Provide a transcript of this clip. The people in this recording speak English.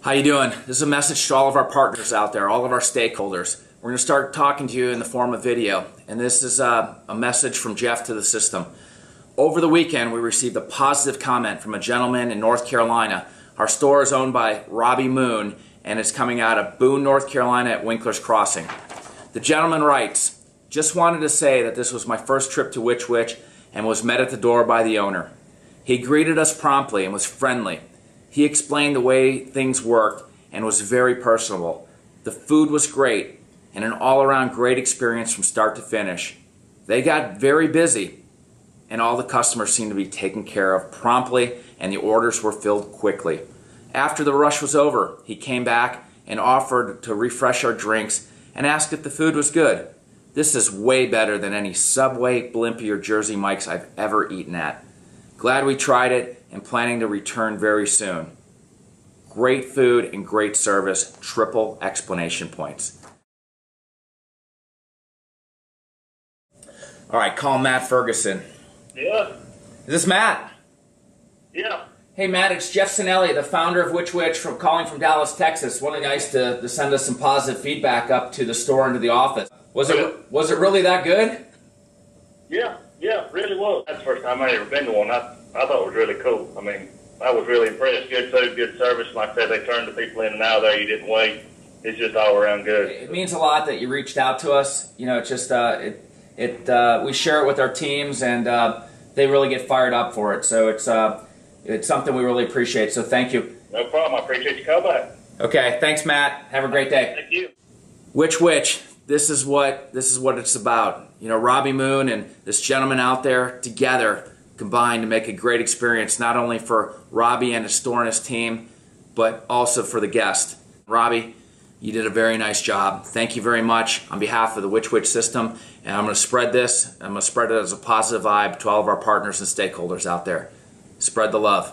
How you doing? This is a message to all of our partners out there, all of our stakeholders. We're going to start talking to you in the form of video, and this is a, a message from Jeff to the system. Over the weekend, we received a positive comment from a gentleman in North Carolina. Our store is owned by Robbie Moon, and it's coming out of Boone, North Carolina at Winkler's Crossing. The gentleman writes, just wanted to say that this was my first trip to Which Wich and was met at the door by the owner. He greeted us promptly and was friendly. He explained the way things worked and was very personable. The food was great and an all around great experience from start to finish. They got very busy and all the customers seemed to be taken care of promptly and the orders were filled quickly. After the rush was over, he came back and offered to refresh our drinks and asked if the food was good. This is way better than any Subway, Blimpie, or Jersey Mike's I've ever eaten at. Glad we tried it and planning to return very soon. Great food and great service, triple explanation points. All right, call Matt Ferguson. Yeah, Is this Matt? yeah. Hey Matt, it's Jeff Sinelli, the founder of Which Wich from calling from Dallas, Texas. One of the guys to, to send us some positive feedback up to the store and to the office. Was Okay. it was it really that good? Yeah, yeah, really was. That's the first time I ever been to one. I, I thought it was really cool. I mean, I was really impressed. Good food, good service. Like I said, they turned the people in and out of there. You didn't wait. It's just all around good. It means a lot that you reached out to us. You know, it's just uh, it it uh, we share it with our teams, and uh, they really get fired up for it. So it's uh, it's something we really appreciate. So thank you. No problem. I appreciate you coming back. Okay, thanks, Matt. Have a great day. Thank you. Which Wich? This is what this is what it's about. You know, Robbie Moon and this gentleman out there together combined to make a great experience, not only for Robbie and his store and his team, but also for the guest. Robbie, you did a very nice job. Thank you very much on behalf of the Which Wich system. And I'm going to spread this. I'm going to spread it as a positive vibe to all of our partners and stakeholders out there. Spread the love.